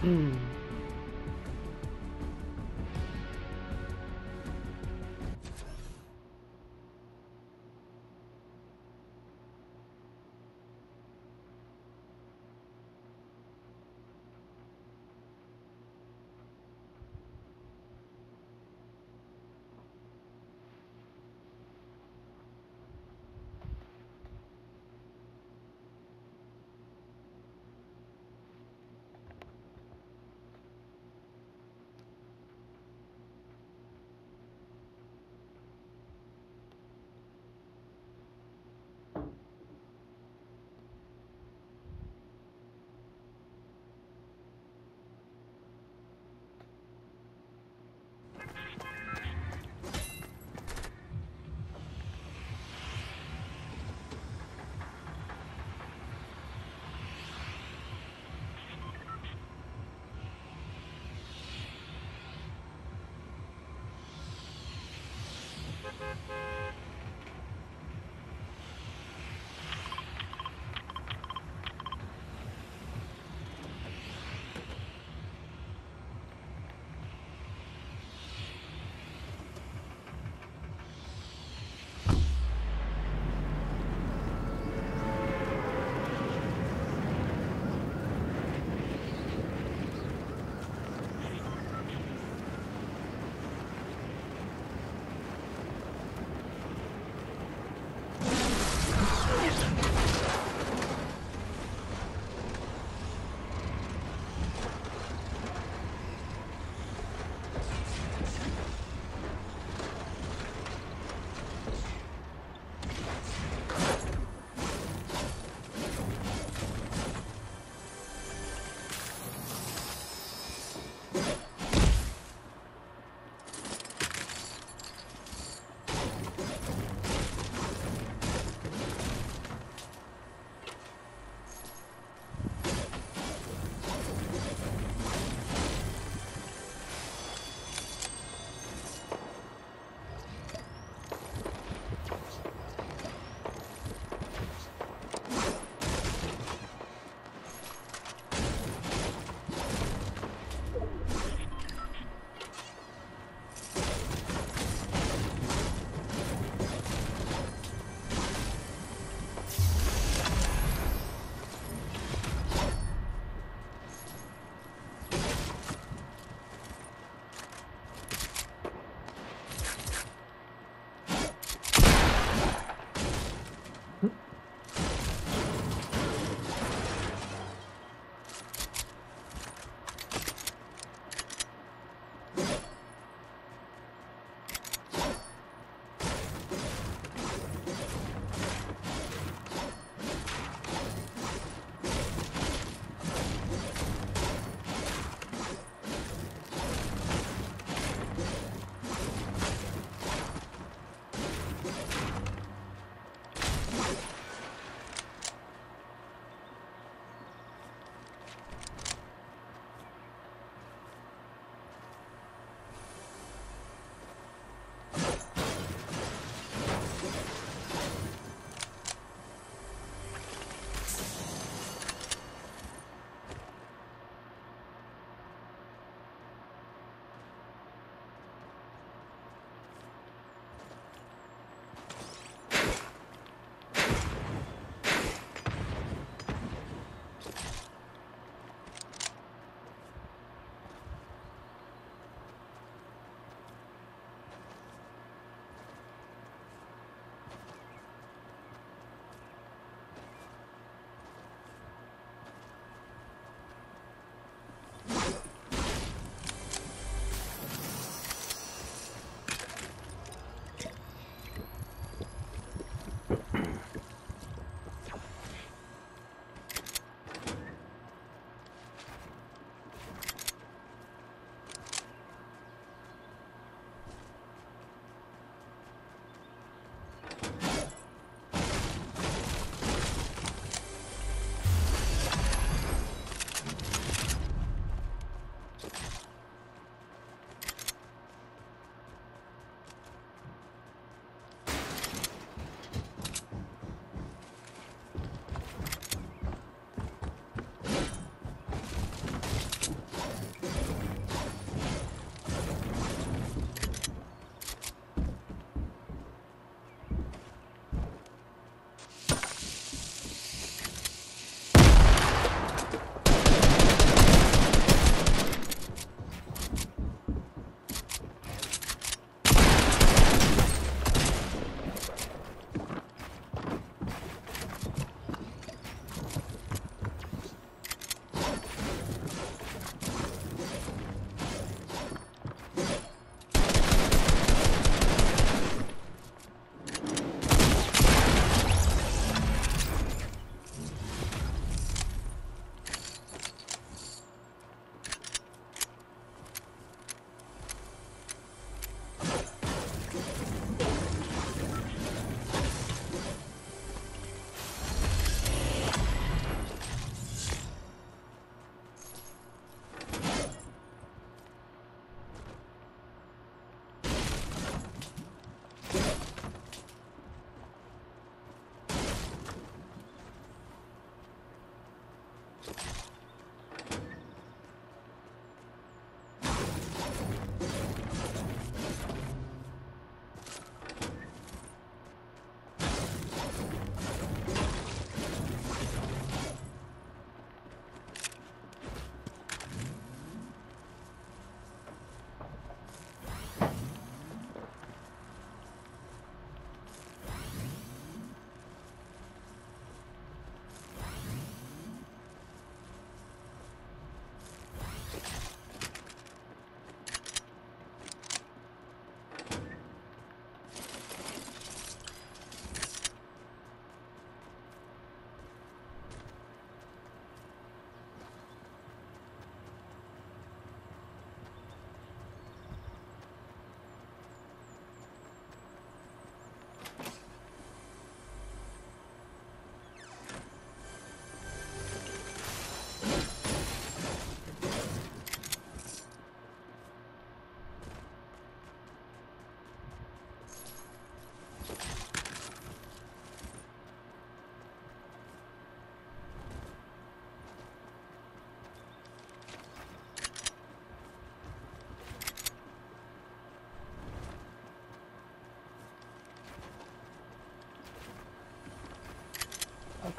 Hmm.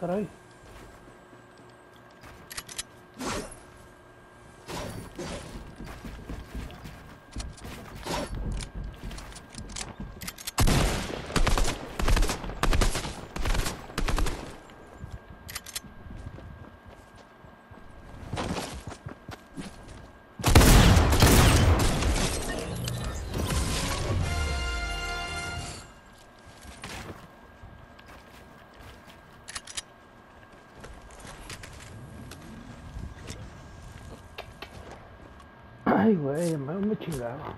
Carai. 以为没有没进来嘛。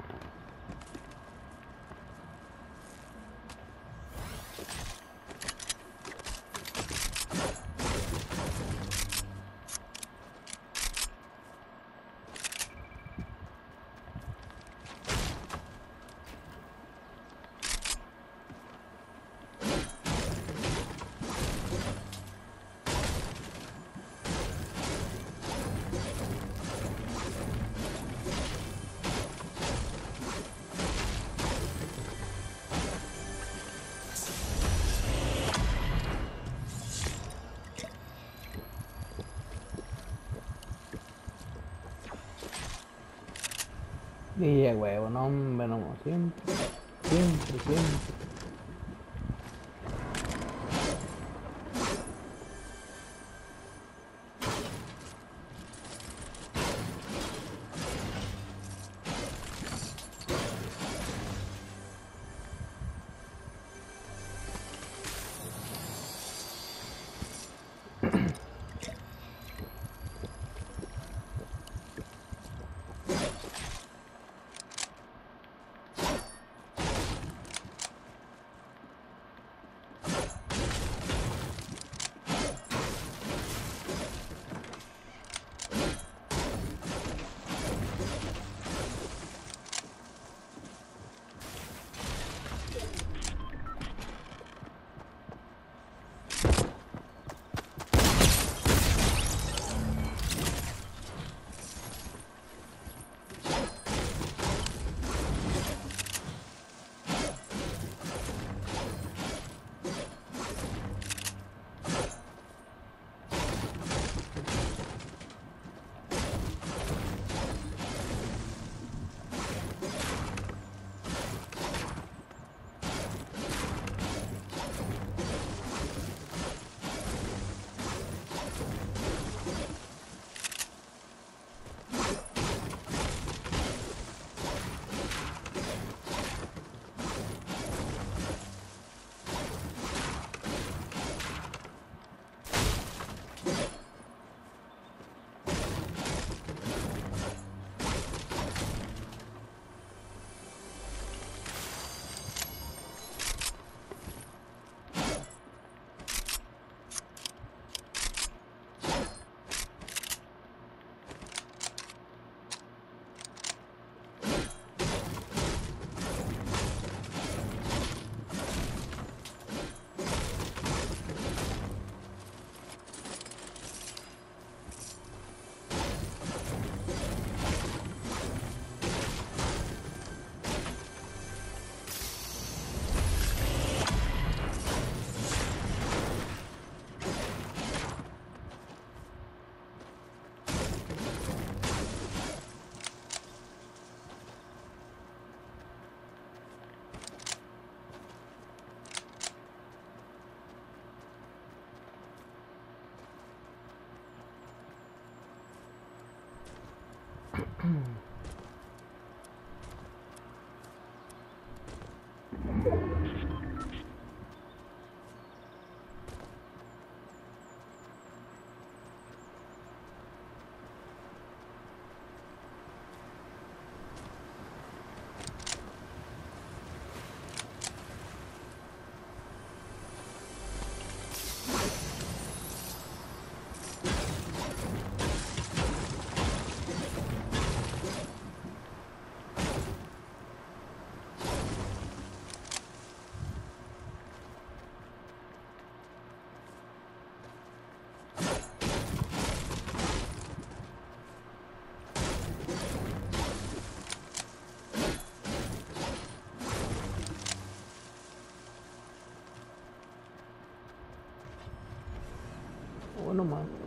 Ya, huevo, no, hombre, no, siempre, siempre, siempre. Hmm. ou no.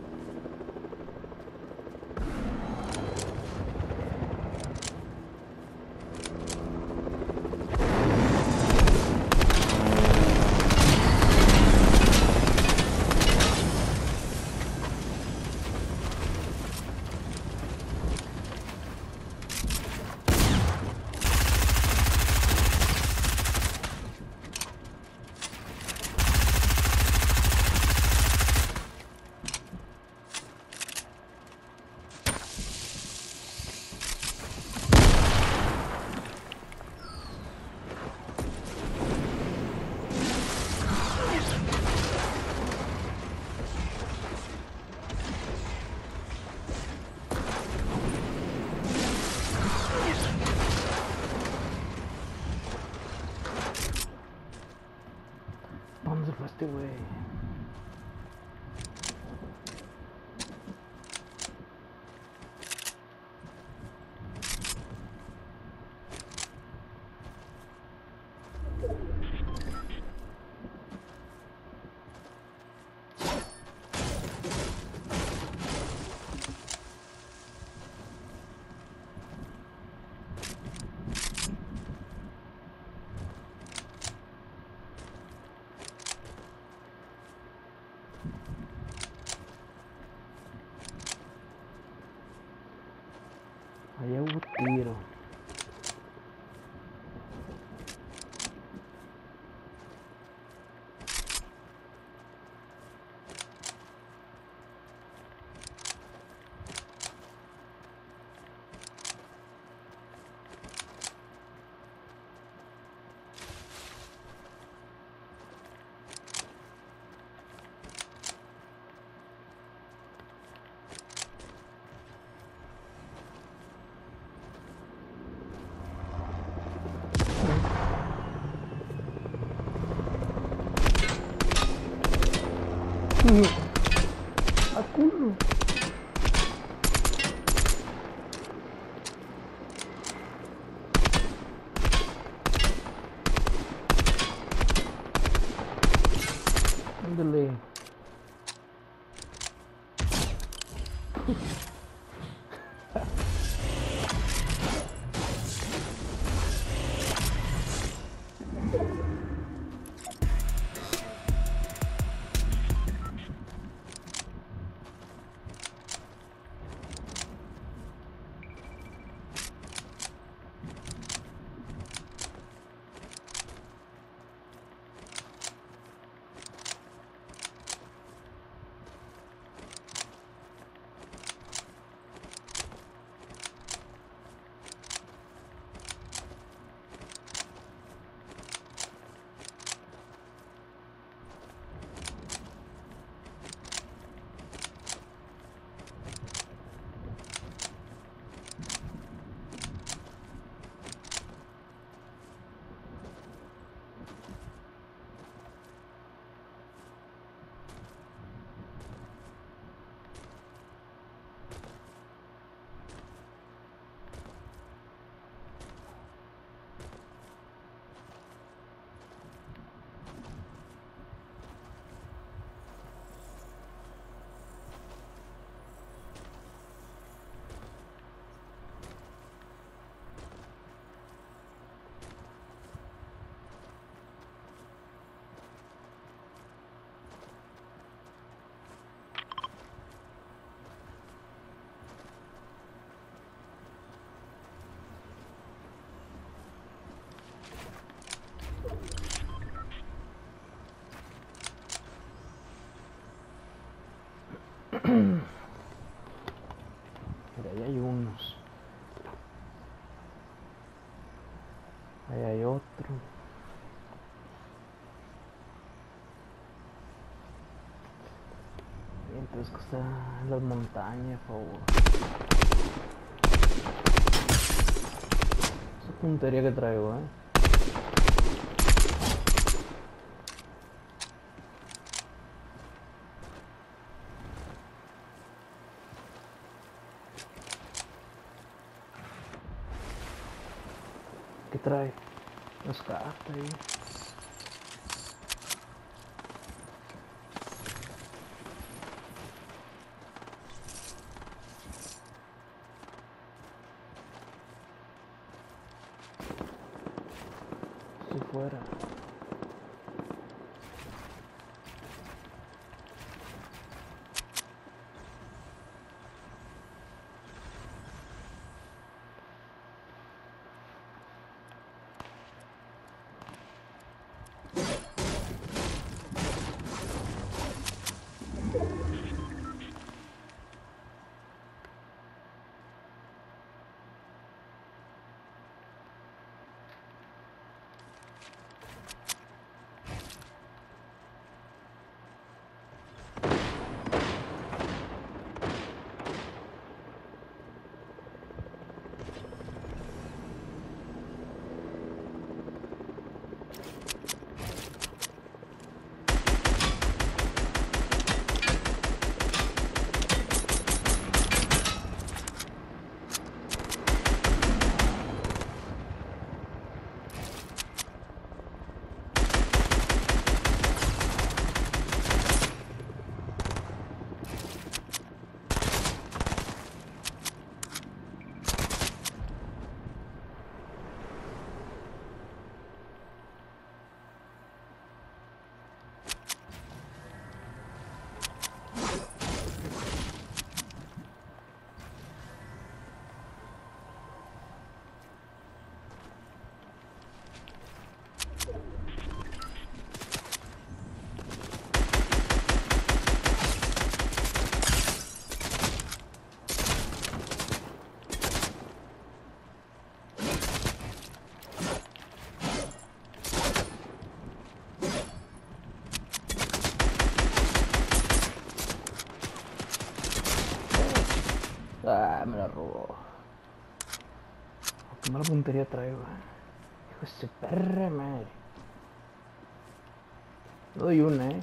你呢？哎呦 Mira, ahí hay unos. Ahí hay otro. Entonces que está en las montañas, por favor. Esa puntería que traigo, eh. ¿Qué trae? Las cartas ahí. Mala puntería traigo. eh. Hijo de su perra madre. Doy una, eh.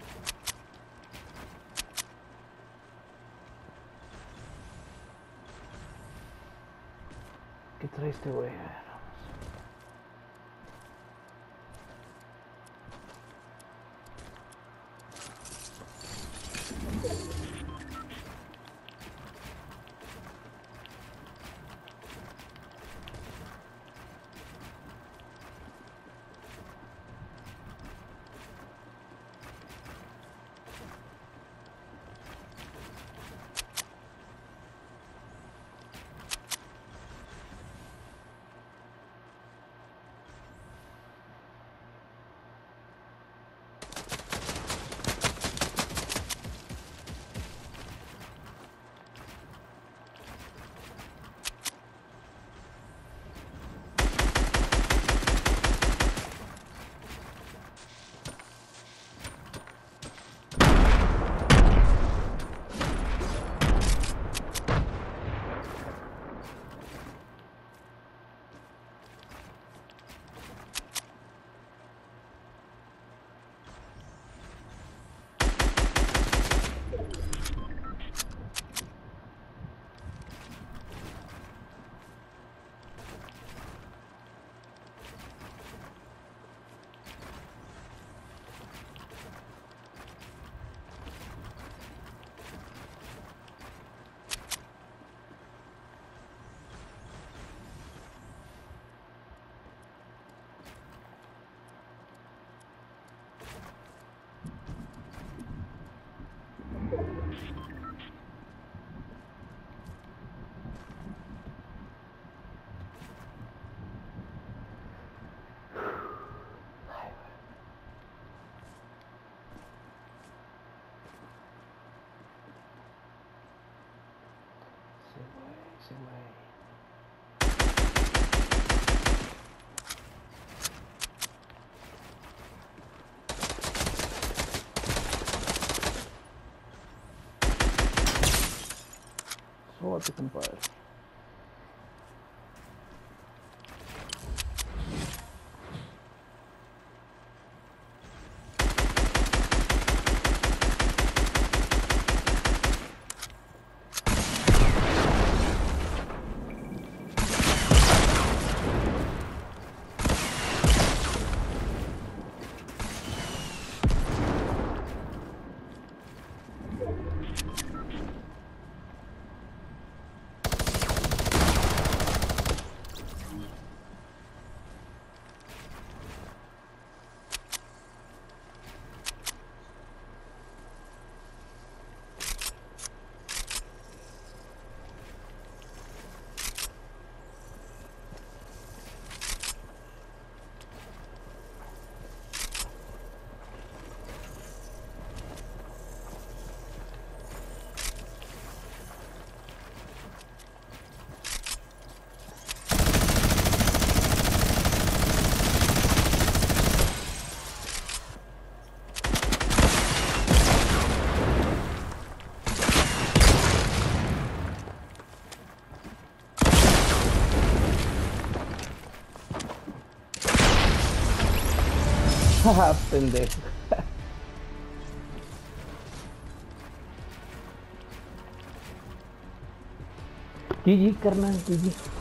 ¿Qué trae este güey? up to some bars. Pendejo. GG, carnal, GG.